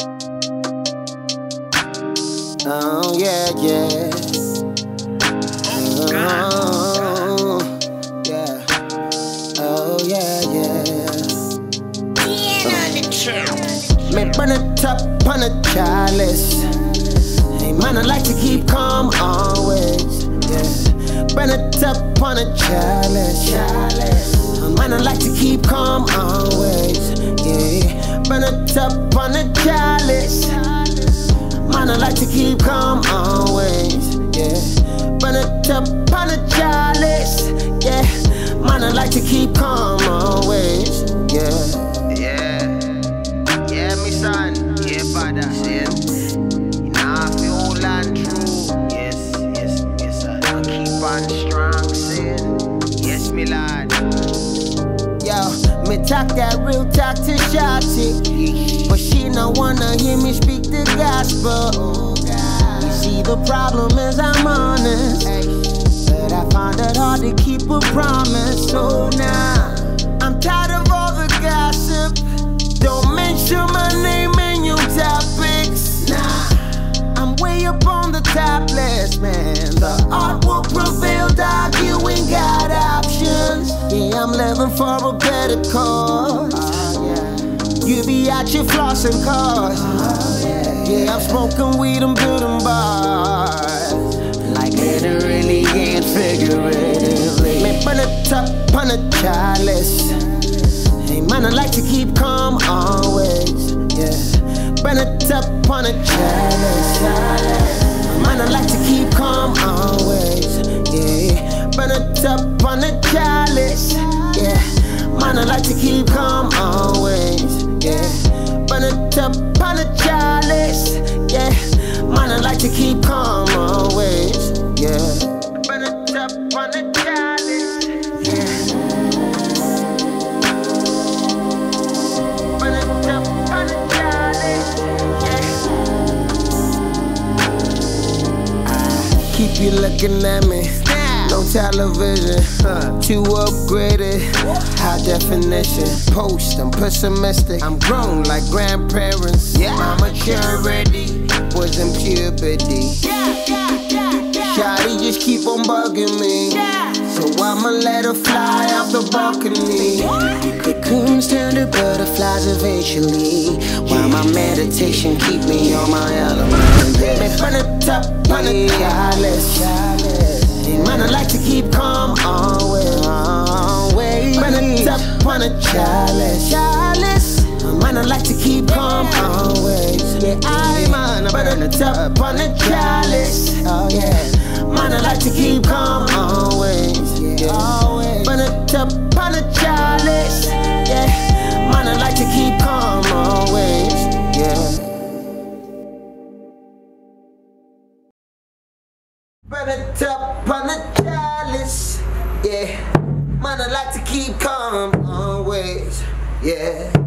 Oh yeah, yeah. Oh, yeah. Oh yeah, yeah. Me burn it up on a chalice. Hey man, I like to keep calm always. Yeah. Burn it up on a chalice. chalice. Oh, man, I like to keep calm always. Yeah. Burn it up on a chalice. Man, I like to keep calm always. Yeah. Burn it up on a chalice. Yeah. Man, I like to keep calm always. Yeah. Yeah, yeah, me son, yeah, father, see You know, I feel land true. Yes, yes, yes. I keep on strong, saying, yes, me lad. Me talk that real talk to Shotty. But she no wanna hear me speak the gospel. You see, the problem is I'm honest. But I find it hard to keep a promise. So now, I'm tired of all the gossip. Don't mention my name in your topics. Nah, I'm way up on the top list, man. The art Yeah, I'm living for a better cause. You be out your flossing cars. Yeah, I'm smoking weed and building bars. Like literally and figuratively. Man, burn it up on a chalice. Hey man, I like to keep calm always. Yeah. Burn it up on a chalice. Man, I like to keep calm calm always. Yeah. Burn it up on a chalice. Yeah. Man, I like to keep calm always. Yeah. Burn it up on a chalice. Yeah. Burn it up on a chalice. Yeah. Keep you looking at me. No television, too upgraded, high definition. Post, I'm pessimistic. I'm grown like grandparents. My maturity was in puberty. Shawty just keep on bugging me. So I'ma let her fly off the balcony. Cocoons turn to butterflies eventually. While my meditation keep me on my element. Me burn it up on a chalice. Man, I like to keep calm always. always. Burn it up on a chalice. chalice. Man, I like to keep calm always. Yeah, oh, I man, I burn it up on a chalice. Oh yeah. Man, I like to keep calm oh, always. Yeah, always. Burn it up It up on the chalice. Yeah. Man, I like to keep calm always. Yeah.